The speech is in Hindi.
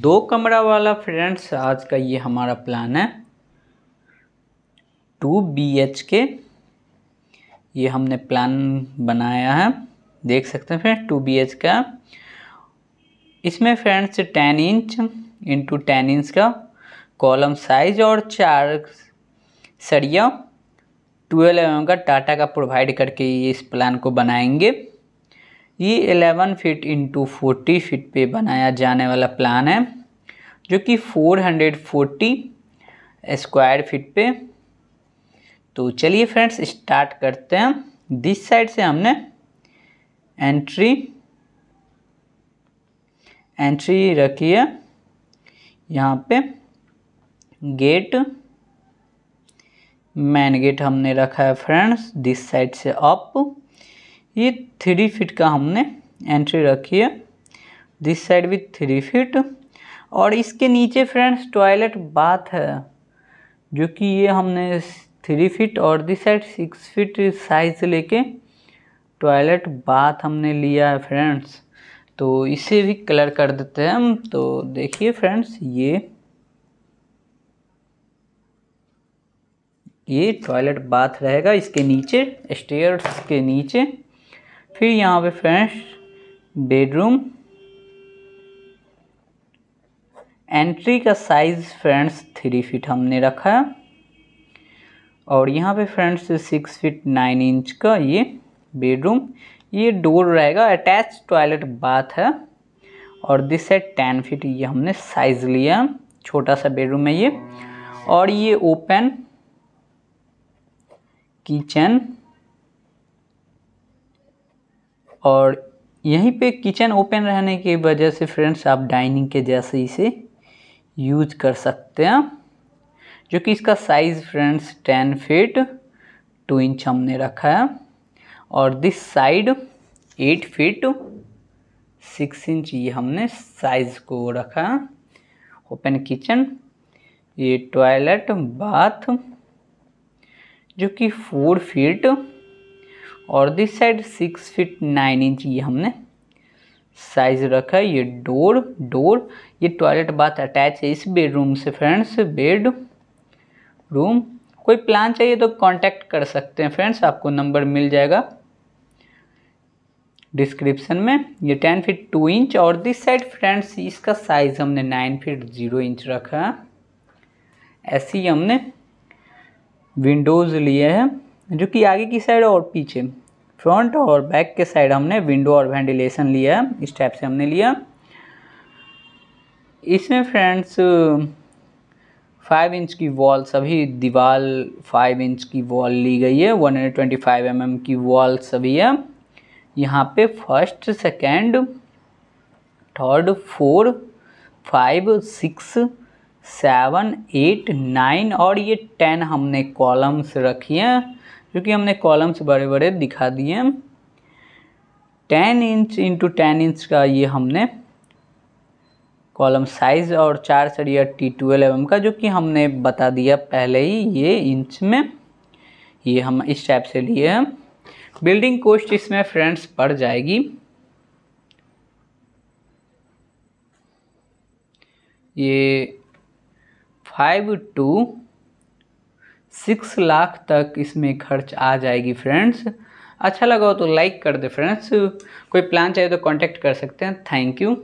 दो कमरा वाला फ्रेंड्स, आज का ये हमारा प्लान है। टू बी एच के ये हमने प्लान बनाया है। देख सकते हैं फ्रेंड्स टू बी एच का इसमें friends, ten inch into ten inch का। कॉलम साइज़ और चार सरिया। ट्वेल्व एम का टाटा का प्रोवाइड करके ये इस प्लान को बनाएँगे। ये eleven feet into forty feet पे बनाया जाने वाला प्लान है, जो कि four hundred forty square feet पे। तो चलिए फ्रेंड्स स्टार्ट करते हैं। दिस साइड से हमने एंट्री एंट्री रखी है। यहाँ पे गेट मेन गेट हमने रखा है फ्रेंड्स दिस साइड से अप ये थ्री फीट का हमने एंट्री रखी है। दिस साइड भी थ्री फीट। और इसके नीचे फ्रेंड्स टॉयलेट बाथ है, जो कि ये हमने थ्री फीट और this side six feet size लेके टॉयलेट बाथ हमने लिया है फ्रेंड्स। तो इसे भी कलर कर देते हैं हम। तो देखिए फ्रेंड्स, ये ये टॉयलेट बाथ रहेगा। इसके नीचे, स्टेयर्स के नीचे। फिर यहाँ पे फ्रेंड्स बेडरूम एंट्री का साइज़ फ्रेंड्स थ्री फीट हमने रखा है। और यहाँ पे friends six feet nine inch का ये बेडरूम ये डोर रहेगा अटैच टॉयलेट बाथ है। और दिस है टेन फीट ये हमने साइज़ लिया, छोटा सा बेडरूम है ये। और ये ओपन किचन और यहीं पे किचन ओपन रहने की वजह से फ्रेंड्स आप डाइनिंग के जैसे इसे यूज़ कर सकते हैं, जो कि इसका size friends ten feet two inch हमने रखा है। और this side eight feet six inch ये हमने साइज़ को रखा है। ओपन किचन ये टॉयलेट बाथ जो कि फोर फीट और this side six feet nine inch ये हमने साइज़ रखा है, ये डोर डोर ये टॉयलेट बाथ अटैच है, इस बेडरूम से फ्रेंड्स बेड रूम कोई प्लान चाहिए तो कांटेक्ट कर सकते हैं फ्रेंड्स आपको नंबर मिल जाएगा। डिस्क्रिप्शन में ये टेन फीट टू इंच और दिस साइड फ्रेंड्स इसका साइज़ हमने नाइन फीट ज़ीरो इंच रखा है। ऐसे हमने विंडोज़ लिए हैं। जो कि आगे की साइड और पीछे। फ्रंट और बैक के साइड हमने विंडो और वेंटिलेशन लिया है इस टाइप से हमने लिया। इसमें फ्रेंड्स, फाइव इंच की वॉल, सभी दीवार फाइव इंच की वॉल ली गई है, one hundred twenty five M M की वॉल सभी है। यहाँ पे first, second, third, four, five, six, seven, eight, nine और ये टेन हमने कॉलम्स रखी हैं। क्योंकि हमने कॉलम्स बड़े बड़े दिखा दिए ten inch into ten inch का ये हमने कॉलम साइज़ और चार सरिया टी ट्वेल्व एम का, जो कि हमने बता दिया पहले ही ये इंच में। ये हम इस टाइप से लिए हैं। बिल्डिंग कोस्ट इसमें फ्रेंड्स पड़ जाएगी। ये फाइव टू सिक्स लाख तक इसमें खर्च आ जाएगी फ्रेंड्स अच्छा लगा हो तो लाइक कर दे फ्रेंड्स कोई प्लान चाहिए तो कांटेक्ट कर सकते हैं. Thank you